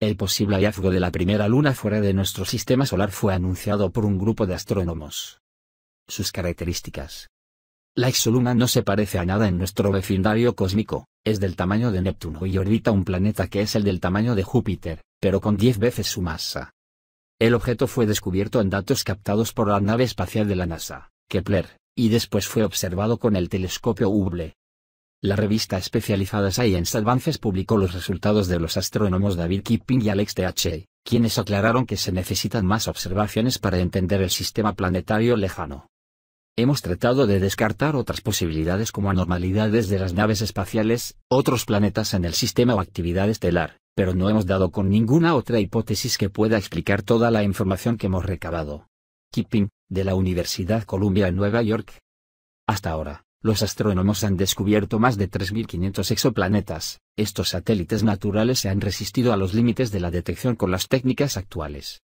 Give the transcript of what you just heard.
El posible hallazgo de la primera luna fuera de nuestro sistema solar fue anunciado por un grupo de astrónomos. Sus características. La exoluna no se parece a nada en nuestro vecindario cósmico, es del tamaño de Neptuno y orbita un planeta que es el del tamaño de Júpiter, pero con 10 veces su masa. El objeto fue descubierto en datos captados por la nave espacial de la NASA, Kepler, y después fue observado con el telescopio Hubble. La revista especializada Science Advances publicó los resultados de los astrónomos David Kipping y Alex T.H., quienes aclararon que se necesitan más observaciones para entender el sistema planetario lejano. Hemos tratado de descartar otras posibilidades como anormalidades de las naves espaciales, otros planetas en el sistema o actividad estelar, pero no hemos dado con ninguna otra hipótesis que pueda explicar toda la información que hemos recabado. Kipping, de la Universidad Columbia en Nueva York. Hasta ahora, los astrónomos han descubierto más de 3.500 exoplanetas, estos satélites naturales se han resistido a los límites de la detección con las técnicas actuales.